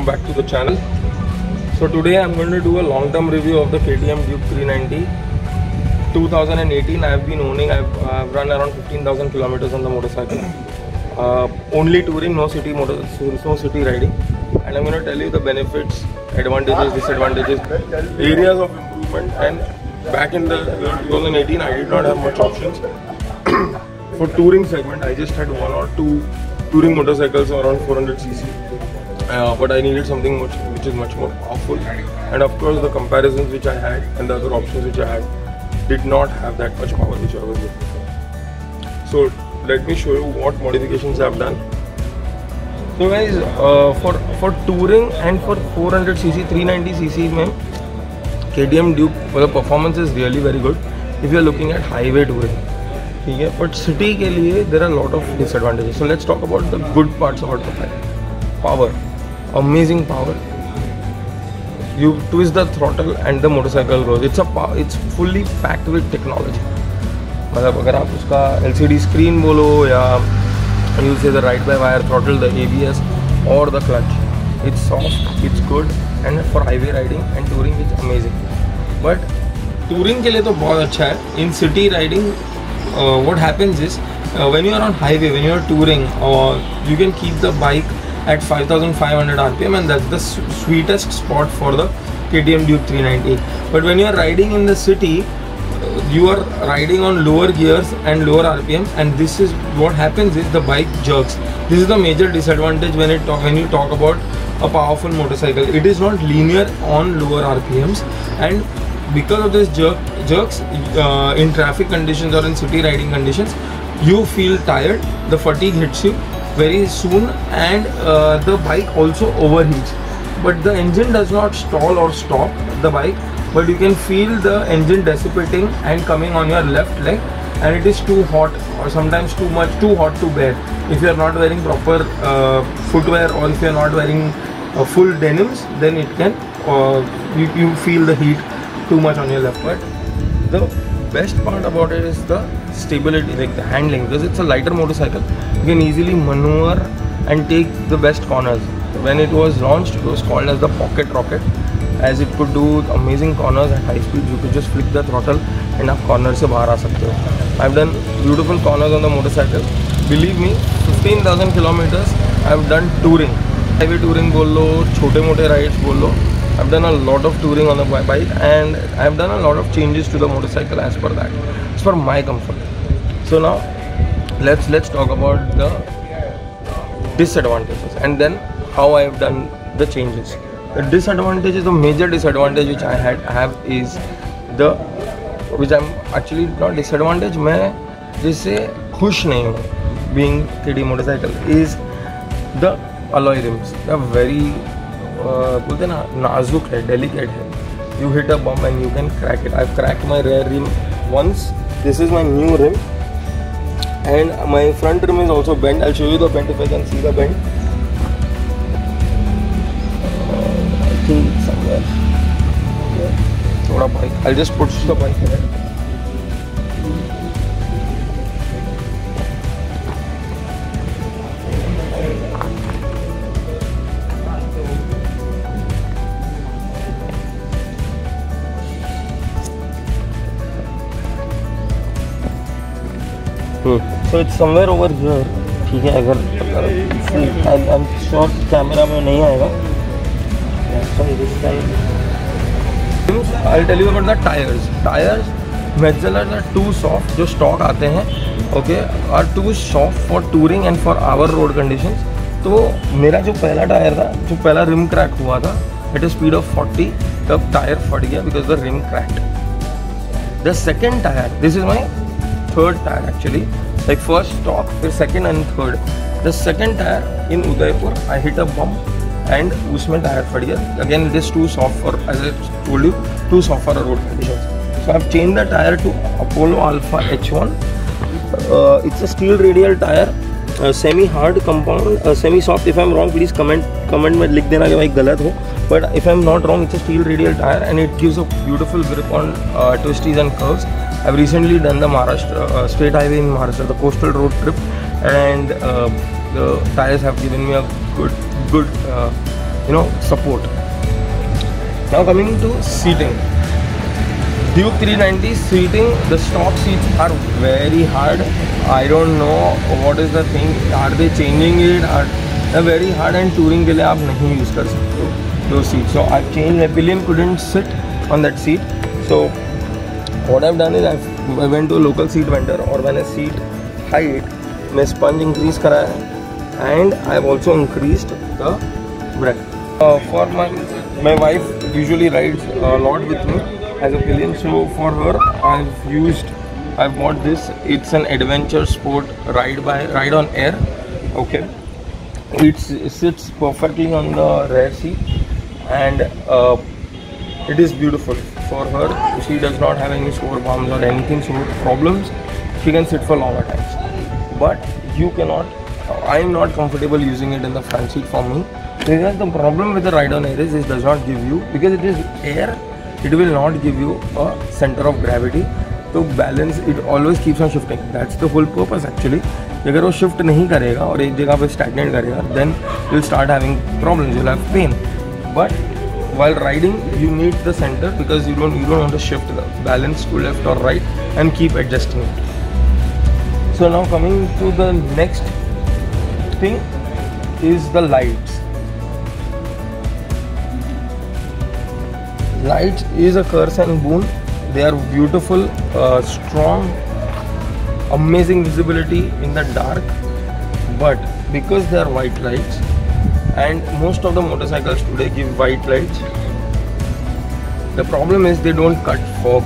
welcome back to the channel. So today I'm going to do a long-term review of the KTM Duke 390. 2018 I've been owning, I've, I've run around 15,000 kilometers on the motorcycle. Uh, only touring, no city motor, no city riding. And I'm going to tell you the benefits, advantages, disadvantages, areas of improvement. And back in the 2018 I did not have much options. For touring segment I just had one or two touring motorcycles around 400cc uh, but I needed something much, which is much more powerful and of course the comparisons which I had and the other options which I had did not have that much power which I was looking for. So let me show you what modifications I have done. So guys, uh, for for touring and for 400cc, 390cc mein, KTM Duke for the performance is really very good if you are looking at highway touring. ठीक है but city के लिए there are lot of disadvantages so let's talk about the good parts about the bike power amazing power you twist the throttle and the motorcycle goes it's a it's fully packed with technology मतलब अगर आप उसका LCD screen बोलो या you say the ride by wire throttle the ABS or the clutch it's soft it's good and for highway riding and touring it's amazing but touring के लिए तो बहुत अच्छा है riding uh, what happens is uh, when you are on highway when you are touring or you can keep the bike at 5500 rpm and that's the sweetest spot for the KTM Duke 390 but when you are riding in the city uh, you are riding on lower gears and lower rpm and this is what happens is the bike jerks. This is the major disadvantage when it when you talk about a powerful motorcycle. It is not linear on lower rpms and because of this jerk jerks uh, in traffic conditions or in city riding conditions you feel tired the fatigue hits you very soon and uh, the bike also overheats. But the engine does not stall or stop the bike but you can feel the engine dissipating and coming on your left leg and it is too hot or sometimes too much too hot to bear. If you are not wearing proper uh, footwear or if you are not wearing uh, full denims then it can uh, you, you feel the heat too much on your left but the best part about it is the stability like the handling because it's a lighter motorcycle you can easily maneuver and take the best corners when it was launched it was called as the pocket rocket as it could do amazing corners at high speed you could just flick the throttle and आप corner से बाहर आ सकते हो I've done beautiful corners on the motorcycle believe me 15,000 kilometers I've done touring highway touring बोल लो छोटे मोटे rides बोल लो I've done a lot of touring on the bike and I've done a lot of changes to the motorcycle as per that. It's for my comfort. So now let's let's talk about the disadvantages and then how I've done the changes. The disadvantages, the major disadvantage which I had have is the which I'm actually not disadvantage मैं जिससे खुश नहीं हूँ being KD motorcycle is the alloy rims. They are very बोलते ना, नाजुक है delicate है। You hit a bomb and you can crack it I crack my rear rim once this is my new rim and my front rim is also bend I show you dent if I can see the थोड़ा bike I just puts the bike so it's somewhere over here ठीक है अगर I am sure camera में नहीं आएगा. I tell you about the tyres tyres Metzelers are too soft जो stock आते हैं okay are too soft for touring and for our road condition तो मेरा जो पहला टायर था जो पहला रिम क्रैक हुआ था एट ए स्पीड ऑफ़ 40 तब टायर फट गया because the rim cracked the second tyre this is my third tyre actually like first stock फिर second and third the second tire in Udaipur I hit a bump and उसमें tyre फट गया again it is too soft for as I told you too soft for road conditions so I've changed the tire to Apollo Alpha H1 uh, it's a steel radial tire uh, semi hard compound uh, semi soft if I'm wrong please comment comment में लिख देना कि भाई गलत हो if I'm not wrong it's a steel radial tire and it gives a beautiful grip on uh, twisties and curves I've recently done the Maharashtra uh, state highway in Maharashtra, the coastal road trip, and uh, the tires have given me a good, good uh, you know support now coming to seating Duke 390 seating the stock seats are very hard I don't know what is the thing are they changing it are they very hard and touring के लिए आप नहीं use कर सकते हो those seats so I've changed my pillion couldn't sit on that seat so what I done is I went to local seat vendor और मैंने seat height में स्पंज इंक्रीज कराया है and I have increase increased the brake for my my wife usually rides lot with me as a so for her I have I want this it's an adventure sport ride by ride on air okay it's sits perfectly on the rear see and it is beautiful for her she does not have any sore palms or anything sore problems she can sit for longer times but you cannot i am not comfortable using it in the front seat for me because the problem with the ride on air is it does not give you because it is air it will not give you a center of gravity तो balance it always keeps on shifting that's the whole purpose actually अगर वो shift नहीं करेगा और एक जगह पे stagnate करेगा then you start having problems you have pain but while riding you need the center because you don't you don't want to shift the balance to left or right and keep adjusting it. So now coming to the next thing is the lights. Lights is a curse and boon. They are beautiful uh, strong amazing visibility in the dark. But because they are white lights and most of the motorcycles today give white lights the problem is they don't cut fog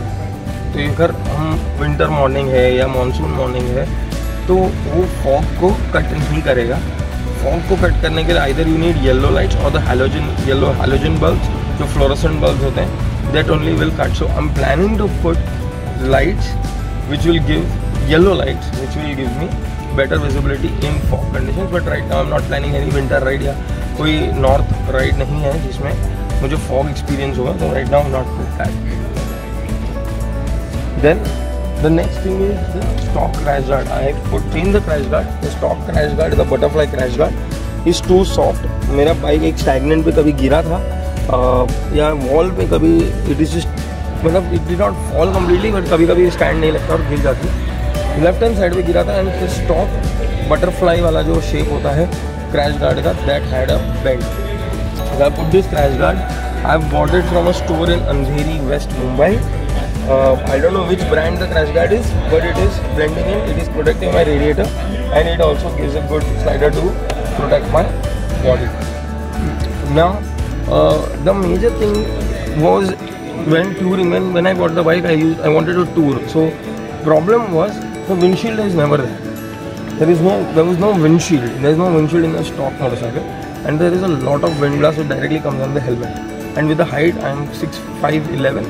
तो अगर हम winter morning है या monsoon morning है तो वो fog को cut नहीं करेगा फॉग को कट करने के लिए either you need yellow lights और the halogen yellow halogen bulbs जो फ्लोरोसेंट बल्ब्स होते हैं that only will cut so I am planning to put lights which will give yellow lights which will give me better visibility in fog conditions but right now I'm not planning any winter ride या कोई north ride नहीं है जिसमें मुझे fog experience होगा तो right now not put that then the next thing is the stock crash guard. I have put in the crash guard. The stock crash guard the butterfly crash guard is too soft. मेरा bike एक stagnant पे कभी गिरा था। uh, या wall पे कभी it is just मतलब it did not fall completely but कभी कभी स्टैंड नहीं लगता और गिर जाती। लेफ़्ट हैंड साइड पे गिरा था एंड स्टॉक बटरफ्लाई वाला जो शेप होता है crash guard that had a bend. So I put this crash guard. I bought it from a store in Andheri, West Mumbai. Uh, I don't know which brand the crash guard is, but it is blending in, it is protecting my radiator and it also gives a good slider to protect my body. Now, uh, the major thing was when touring, when, when I got the bike, I, used, I wanted to tour. So, problem was the windshield is never there There is no, there was no windshield. There is no windshield in the stock motorcycle, and there is a lot of wind blast which directly comes on the helmet. And with the height, I am 6'5", 11.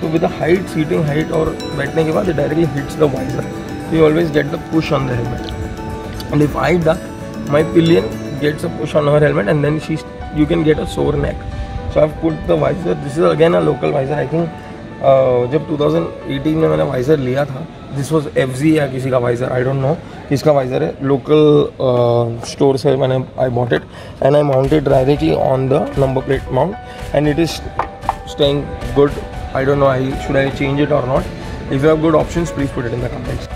So with the height, seating height or बैठने के बाद it directly hits the visor. So you always get the push on the helmet. And if I duck, my pillion gets a push on her helmet, and then she, you can get a sore neck. So I've put the visor. This is again a local visor. I think uh, जब 2018 में मैंने visor लिया था this was F जी या किसी का visor I don't know किसका visor है लोकल स्टोर से मैंने I bought it and I mounted directly on the number plate mount and it is staying good I don't know I should I change it और not if you have good option please put in the comments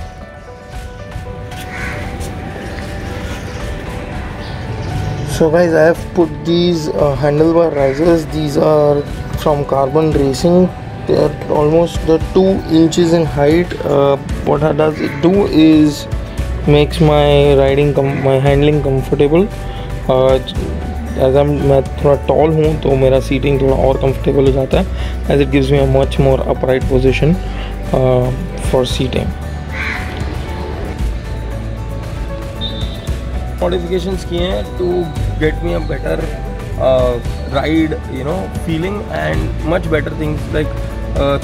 So guys, I have put these uh, handlebar risers. These are from Carbon Racing. They are almost the two inches in height. Uh, what does it do is makes my riding my handling comfortable. Uh, as am मैं थोड़ा toll हूँ तो मेरा seating थोड़ा और comfortable हो जाता है as it gives me a much more upright position for seating modifications किए हैं to get me a better ride you know feeling and much better things like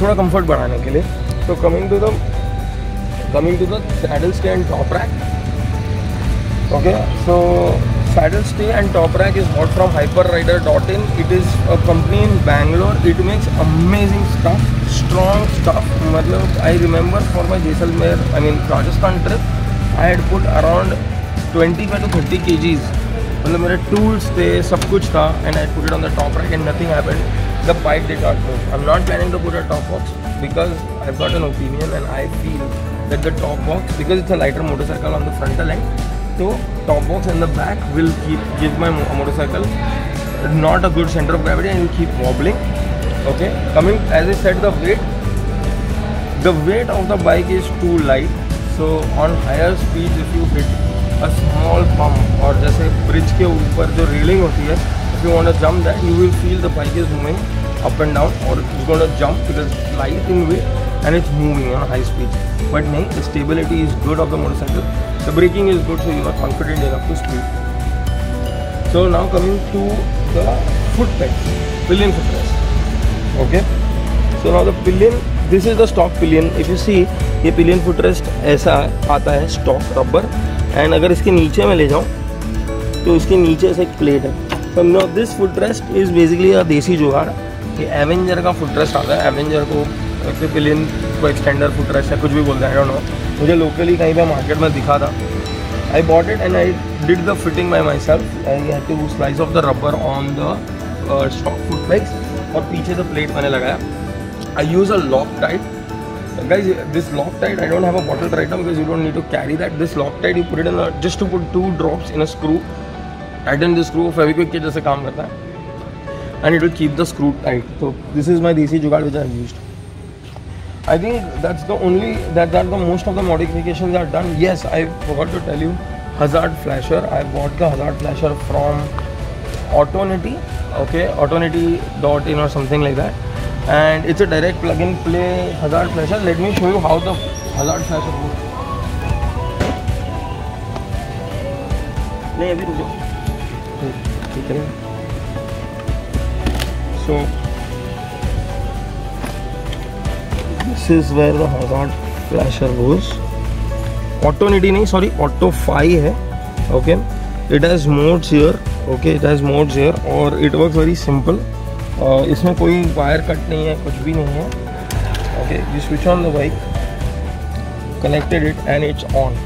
थोड़ा कंफर्ट बढ़ाने के लिए। तो coming to the coming to the saddle stay and top rack okay so saddle stay and top rack is not from Hyper Rider dot in it is a company in Bangalore it makes amazing stuff strong stuff मतलब I remember for my Jaisalmer I mean Rajasthan trip I had put around twenty five to thirty kgs मतलब मेरे tools थे, सब कुछ था and I put it on the top rack and nothing happened the bike did not move I am not planning to put a top box because I have got an opinion and I feel that the top box because it's a lighter motorcycle on the frontal end so top box in the back will keep give my motorcycle not a good center of gravity and will keep wobbling okay coming as i said the weight the weight of the bike is too light so on higher speeds if you hit a small bump or जैसे bridge के ऊपर जो railing होती है if you want to jump that you will feel the bike is moving up and down or it's going to jump because it's light in weight and it's moving on high speed. But no, the stability is good of the motorcycle. The braking is good, so you are confident enough to speed. So now coming to the foot pegs, pillion footrest. Okay. So now the pillion, this is the stock pillion. If you see, ये pillion footrest ऐसा आता है stock rubber and अगर इसके नीचे मैं ले जाऊँ तो इसके नीचे से एक प्लेट है so now this footrest is basically a देसी जुगाड़ ये एवेंजर का फुटरेस्ट आता है। एवेंजर को पिलियन को एक्सटेंडर फुट रेस्ट है कुछ भी बोलते हैं डोंट नो मुझे लोकली कहीं पे मार्केट में दिखा था। I bought it and I did the fitting by myself I had to slice of the rubber on the stock foot legs और पीछे से प्लेट मैंने लगाया। I use a loctite guys this loctite i don't have a bottle right now because you don't need to carry that. This loctite you put it in a, just to put two drops in a screw tighten the screw Fevikwik के जैसे काम करता है। and it will keep the screw tight so this is my desi jugaad which i have used I think that's the only that that the most of the modifications are done. Yes, I forgot to tell you, hazard flasher. I bought the hazard flasher from Autonity, okay, Autonity.in or something like that, and it's a direct plug-in play hazard flasher. Let me show you how the hazard flasher works. नहीं अभी रुको ठीक है so this is where the hazard flasher goes autonity नहीं sorry auto 5 है okay it has modes here okay it has modes here और it works very simple uh, इसमें कोई वायर कट नहीं है कुछ भी नहीं है okay you switch on the bike connected it and it's on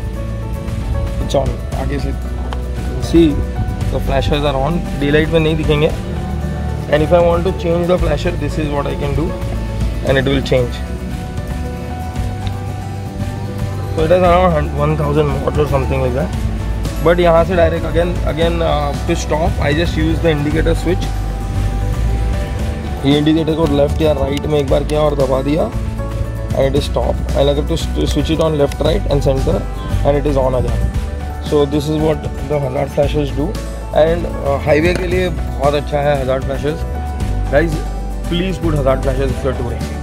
it's on आगे से see the flashers are on daylight में नहीं दिखेंगे and if I want to change the flasher this is what I can do and it will change so it has around 1000 watts or something like that but यहाँ से direct again again uh, to stop I just use the indicator switch ये indicator को left या right में एक बार किया और दबा दिया and it is stop and अगर to switch it on left right and center and it is on again so this is what the hazard flashes do and highway के लिए बहुत अच्छा है hazard flashes. Guys please put hazard you are touring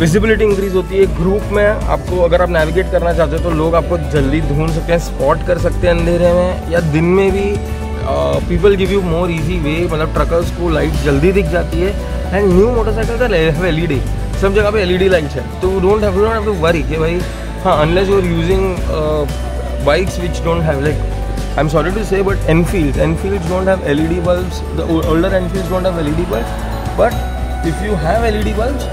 visibility increase होती है. Group में आपको अगर आप नेविगेट करना चाहते हो तो लोग आपको जल्दी ढूंढ सकते हैं स्पॉट कर सकते हैं अंधेरे में. या दिन में भी people give you more easy way मतलब ट्रकर्स को लाइट जल्दी दिख जाती है. And new motorcycle have L E D सब जगह पे एल ई डी लाइट्स है. तो don't don't have to worry कि भाई हाँ unless you are using bikes which don't have like Enfield don't have L E D bulbs the older Enfield don't have L E D bulb but if you have L E D bulbs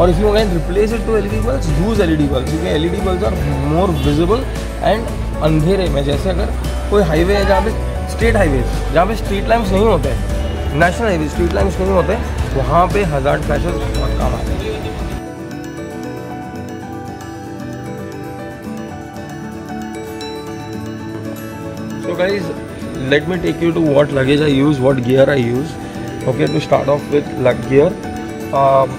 or if you can replace it to LED bulbs, use LED bulbs. क्योंकि LED bulbs are more visible and अंधेरे में, जैसे अगर कोई highway है जहाँ पे street highway जहाँ पे स्ट्रीट लैम्प्स नहीं होते नेशनल हाईवे स्ट्रीट लैम्प्स नहीं होते, वहाँ पे हज़ार फ्लैशेस बहुत काम आते हैं। Guys, let me take you to what luggage I use, what gear I use. Okay, to start off with lug gear. Um,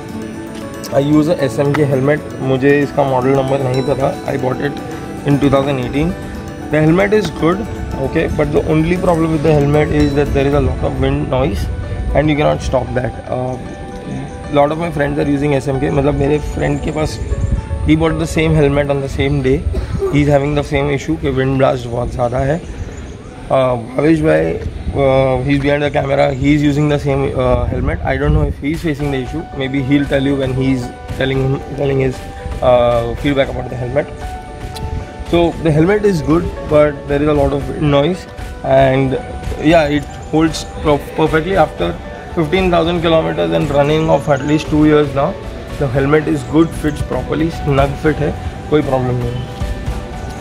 use S M K helmet मुझे इसका मॉडल नंबर नहीं पता. I bought it in 2018 the helmet is good okay but the only problem with the helmet is that there is a lot of wind noise and you cannot stop that lot of my friends are using S M K मतलब मेरे friend के पास ही bought the same helmet on the same day he is having the same issue कि wind blast बहुत ज़्यादा है. भावेश भाई he is behind the camera he is using the same helmet I don't know if he is facing the issue maybe he tell you when he is telling telling his feedback about the helmet so the helmet is good but there is a lot of noise and या it holds perfectly after fifteen thousand kilometres and running of at least two years now the helmet is good fits properly snug fit है कोई problem नहीं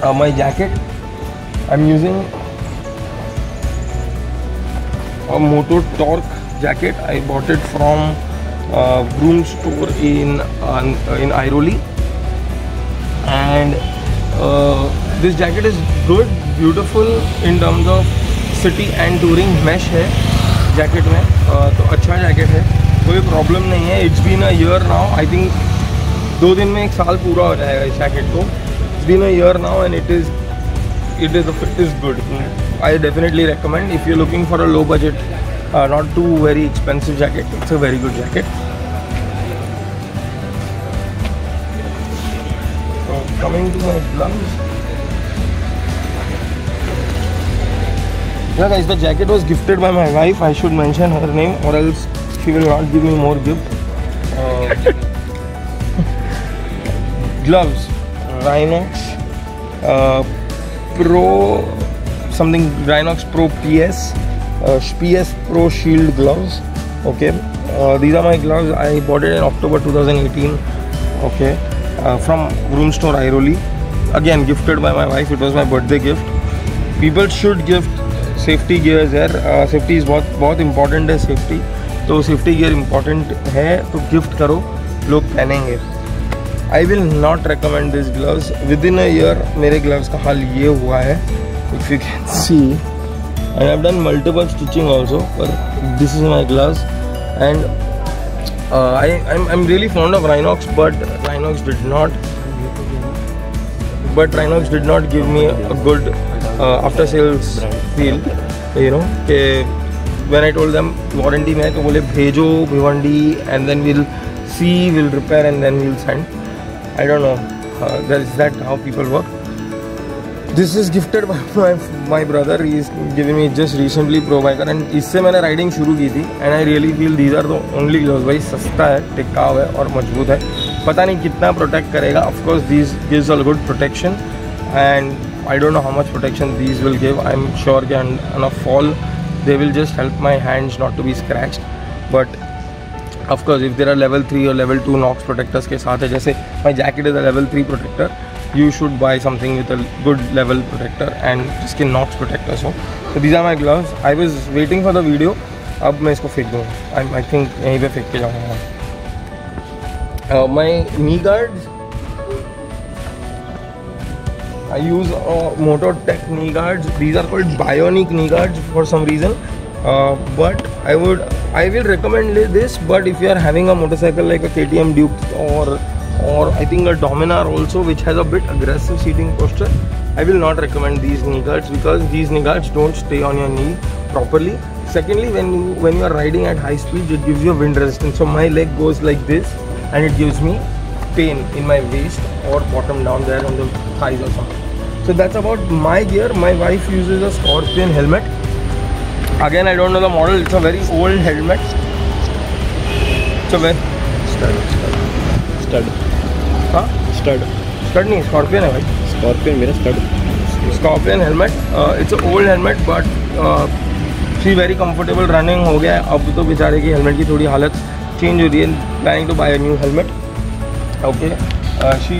है my jacket I am using a Moto Torque jacket. I bought it from uh, Broom store in uh, in Airoli, and uh, this jacket is good, beautiful in terms of city and touring mesh है jacket में uh, तो अच्छा jacket है कोई problem नहीं है it's been a year now I think दो दिन में एक साल पूरा हो जाएगा इस जैकेट को it's been a year now and it is it is it is good i definitely recommend if you're looking for a low budget uh, not too very expensive jacket. It's a very good jacket. So coming to my gloves. Yeah guys the jacket was gifted by my wife. I should mention her name or else she will not give me more gift. Uh, gloves. Rhinox uh, Pro something Rhinox Pro PS uh, PS Pro Shield gloves. Okay, uh, these are my gloves. I bought it in October 2018. Okay, uh, from Room Store Airoli. Again, gifted by my wife. It was my birthday gift. People should gift gears here. Uh, safety is बहुत बहुत important है safety. तो safety gear important है तो gift करो लोग पहनेंगे I will not recommend this gloves within a year मेरे ग्लव्स का हाल ये हुआ है if you can see. And I've done multiple stitching also but this is my glass and uh, I, I'm, I'm really fond of Rhinox but Rhinox did not but Rhinox did not give me a good uh, after sales feel you know when I told them warranty mein to bole bhejo bhivandi," and then we'll see we'll repair and then we'll send. I don't know uh, that is that how people work. This is gifted my my brother is giving me just recently Probiker and इससे मैंने riding शुरू की थी and I really feel these are the only glove भाई, सस्ता है टिकाव है और मज़बूत है। पता नहीं कितना प्रोटेक्ट करेगा। Of course this gives all good protection and I don't know how much protection this will give I am sure के fall they will just help my hands not to be scratch but of course if there are level three और level two Knox protectors के साथ है, जैसे my jacket is a level three protector you should buy something with a good level protector and जिसके NOx protectors हो so these are my gloves I was waiting for the video अब मैं इसको फेंक दूँ I, I think यहीं पे फेंक के जाऊँगा uh, my knee guards I use uh, Mototech knee guards. These are called bionic knee guards for some reason. Uh, but I would I will recommend this but if you are having a motorcycle like a KTM Duke or or I think a Dominar also which has a bit aggressive seating posture. I will not recommend these knee guards because these knee guards don't stay on your knee properly. Secondly when you when you are riding at high speed it gives you wind resistance. So my leg goes like this and it gives me pain in my waist or bottom down there on the thighs or something. So that's about my gear. My wife uses a scorpion helmet. Again, I don't know the model. It's a very old helmet. A very stud stud. Stud stud. Stud नहीं scorpion है भाई. Scorpion मेरा stud Scorpion helmet it's old helmet but she very comfortable running हो गया है. अब तो बेचारे की हेलमेट की थोड़ी हालत चेंज हो रही है. Planning to buy a new helmet okay she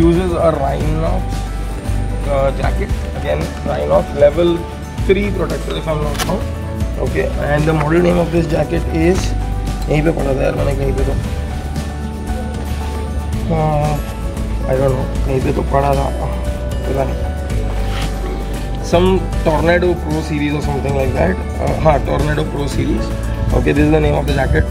uses a Rynox jacket. Again Rhinox level 3 protector if I'm not wrong. Okay and the model name of this jacket is यहीं पे पढ़ा था यार मैंने कहीं पे तो. I don't know. Maybe to pada tha some tornado pro series or something like that. Uh, ha, tornado pro series. Okay this is the name of the jacket.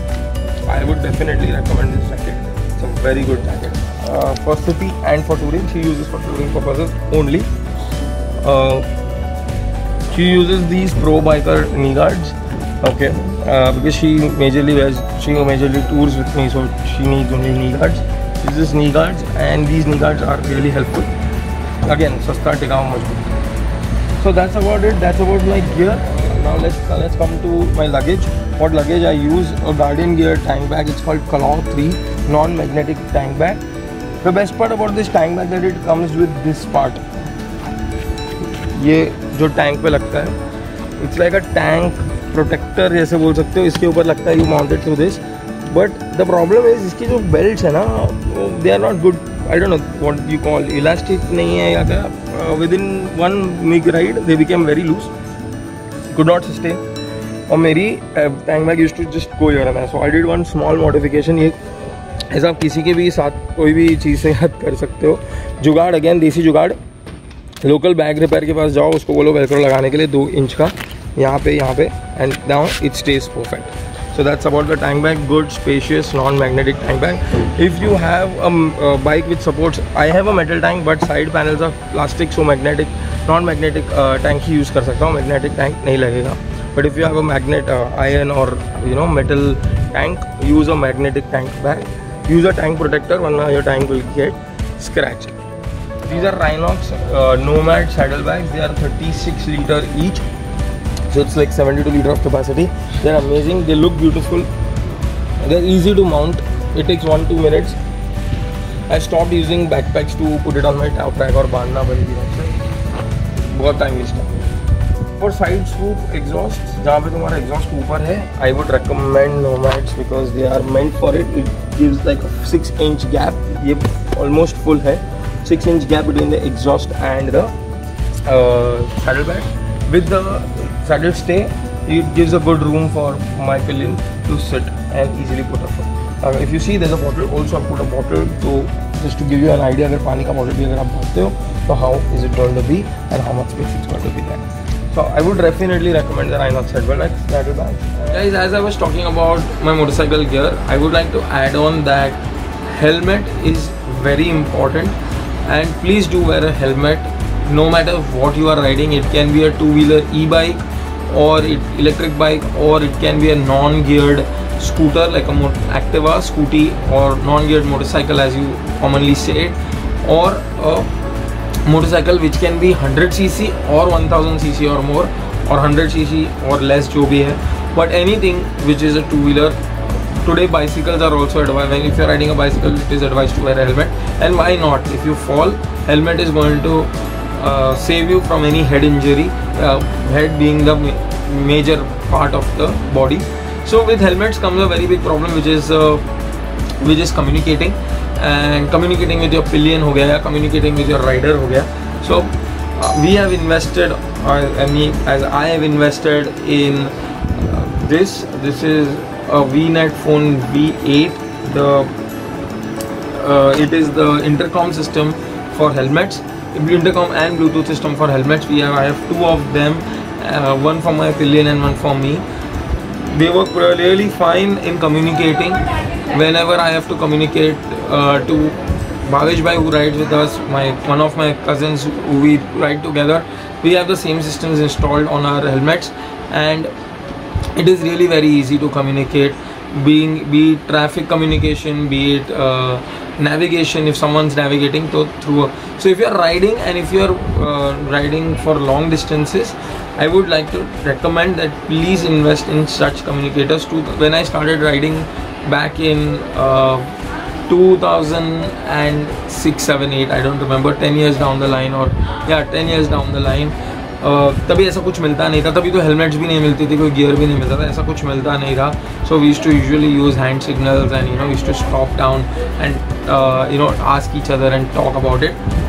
I would definitely recommend this jacket. It's a very good jacket. Uh, for city and for touring she uses for touring purposes only. Uh, she uses these pro biker knee guards okay uh, because she majorly wears she majorly tours with me so she needs only knee guards uses knee guards and these knee guards are really helpful again sasta tikao majboot so that's about it that's about my gear now let's uh, let's come to my luggage what luggage i use a guardian gear tank bag it's called Claw 3 non-magnetic tank bag the best part about this tank bag that it comes with this part ये जो tank पे लगता है it's like a tank protector जैसे बोल सकते हो इसके ऊपर लगता है you mounted to this but the problem is इसकी जो बेल्ट है ना they are not good I don't know what you call elastic नहीं है या क्या. With in one MiG ride they became very loose good not sustain. और मेरी tank bag use to just go year so I did one small modification ये, ऐसा आप किसी के भी साथ कोई भी चीज़ से याद कर सकते हो. जुगाड़ again desi jugaad. Local bag repair के पास जाओ, उसको बोलो वेलक्रो लगाने के लिए दो इंच का. यहाँ पे यहाँ पे and down it stays perfect so that's about the tank bag. Good spacious non-magnetic tank bag. If you have a, a, bike which supports i have a metal tank but side panels are plastic so magnetic non-magnetic uh, tank you use kar sakta magnetic tank nahi lagega but if you have a magnet uh, iron or you know metal tank use a magnetic tank bag. Use a tank protector or your tank will get scratched. These are Rhinox uh, Nomad saddlebags. They are 36 liter each. So it's like 72 liter of capacity they're amazing they look beautiful they're easy to mount it takes one two minutes I stopped using backpacks to put it on my top बांधना बंद किया उससे बहुत time waste है for side scoop exhaust जहाँ पे तुम्हारा exhaust ऊपर है I would recommend nomads because they are meant for it it gives like six inch gap ये ऑलमोस्ट फुल है six inch gap between the exhaust and the saddle bag with the saddle stay it gives a good room for my pillion to sit and easily put up uh, if you see there's a bottle also I put a bottle to just to give you an idea that pani ka bottle bhi agar aap bharte ho so how is it going to be and how much space it's going to be there so I would definitely recommend the Rhinox Saddleback. Saddleback. Guys, as I was talking about my motorcycle gear, I would like to add on that helmet is very important and please do wear a helmet no matter what you are riding. It can be a two-wheeler e-bike or it, electric bike or it can be a non-geared scooter like a activa scooty or non-geared motorcycle as you commonly say it or a motorcycle which can be 100cc or 1000cc or more or 100cc or less jo hai. But anything which is a two-wheeler today bicycles are also advised if you're riding a bicycle it is advised to wear a helmet. And why not? If you fall helmet is going to uh, save you from any head injury uh, head being the ma major part of the body. So with helmets comes a very big problem which is uh, which is communicating. And communicating with your pillion ho gaya communicating with your rider ho gaya. So uh, we have invested I mean as I have invested in uh, this this is a VNet phone V8 the it is the intercom system for helmets intercom and bluetooth system for helmets. We have i have two of them uh, one for my pillion and one for me. They work really fine in communicating. Whenever i have to communicate uh, to Bhavesh Bhai who rides with us, my one of my cousins who we ride together, we have the same systems installed on our helmets. And it is really very easy to communicate being be it traffic communication be it uh, navigation if someone's navigating to, through a, so if you're riding and if you're uh, riding for long distances i would like to recommend that please invest in such communicators. Too when i started riding back in uh, 2006 7 8 i don't remember 10 years down the line or yeah 10 years down the line तभी ऐसा कुछ मिलता नहीं था तभी तो helmets भी नहीं मिलती थी कोई गियर भी नहीं मिलता था ऐसा कुछ मिलता नहीं था so we two usually use hand signals and you know we two stop down and you know ask each other and talk about it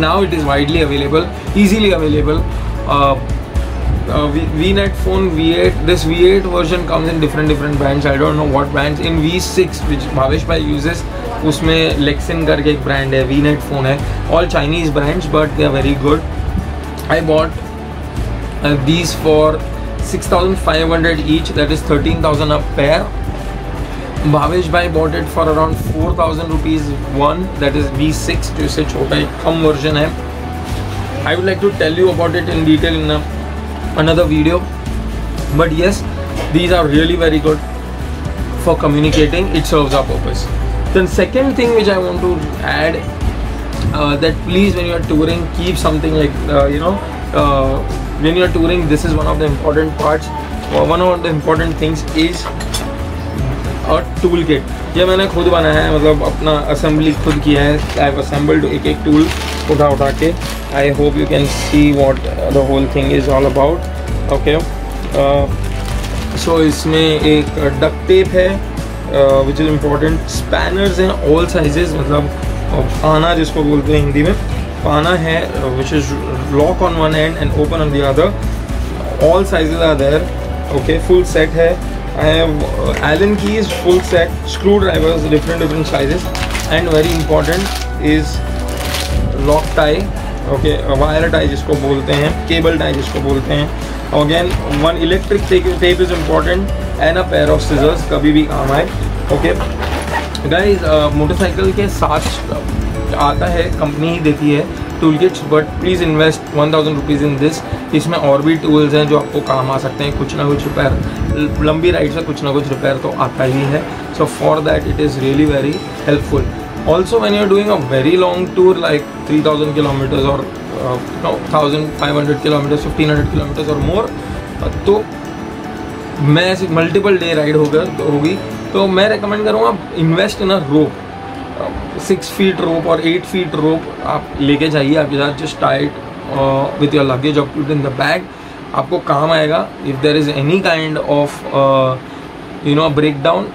now it is widely available easily available uh, uh, v, VNet phone V8 this V8 version comes in different different brands I don't know what brands in V6 which Bhavesh Bhai uses उसमें Lexin करके एक brand है VNet phone है all Chinese brands but they are very good I bought uh, these for 6500 each that is 13000 a pair Bhavesh Bhai bought it for around 4000 rupees one that is V6 जो इससे छोटा एक कम version है I would like to tell you about it in detail in a, another video but yes these are really very good for communicating it serves our purpose then second thing which I want to add uh, that please when you are touring keep something like uh, you know uh, when you are touring this is one of the important parts one of the important things is a tool kit ये मैंने खुद बनाया है मतलब अपना assembly खुद किया है आई हैव असेंबल्ड एक एक टूल उठा उठा के I hope you can see what the whole thing is all about okay so इसमें एक डक टेप है विच इज़ इम्पोर्टेंट स्पैनर्स हैं ऑल साइजेस मतलब और पाना जिसको बोलते हैं हिंदी में, पाना है which is lock on one and and open on the other all sizes are there okay full set है. I have Allen key is full set screw drivers different different size and very important is lock tie okay wire tie जिसको बोलते हैं cable tie जिसको बोलते हैं. Again one electric tape is important and a pair of scissors कभी भी काम आए ओके. Uh, मोटरसाइकिल के साथ आता है कंपनी ही देती है tool kits but please invest one thousand rupees in this इसमें और भी टूल्स हैं जो आपको काम आ सकते हैं कुछ ना कुछ रिपेयर लंबी राइड से कुछ ना कुछ रिपेयर तो आता ही है। So for that it is really very helpful also when you are doing a very long tour like three thousand kilometers और thousand five hundred kilometers fifteen hundred kilometers और मोर तो मैं ऐसी मल्टीपल डे राइड होकर होगी। तो मैं recommend करूँगा invest in a rope six feet rope और एट फीट रोप आप लेके जाइए, आपके साथ just tight with your luggage off put in the bag आपको काम आएगा। If there is any kind of you know break down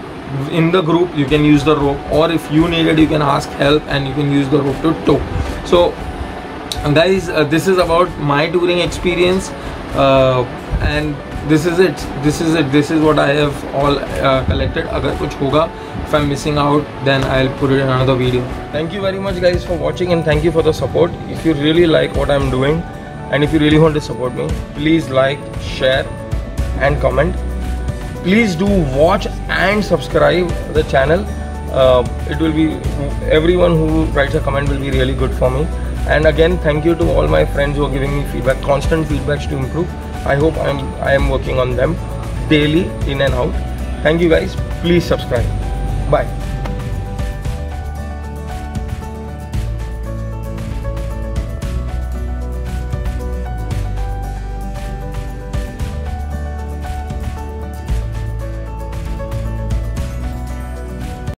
in the group you can use the rope और if you needed you can ask help and you can use the rope to tow so that this is about my touring experience and this is it. This is it. This is what i have all uh, collected. If i'm missing out then i'll put it in another video. Thank you very much guys for watching and thank you for the support. If you really like what i'm doing and if you really want to support me please like share and comment. Please do watch and subscribe the channel. Uh, it will be everyone who writes a comment will be really good for me. And again thank you to all my friends who are giving me feedback constant feedbacks to improve i hope i'm i am working on them daily in and out. Thank you guys. Please subscribe. Bye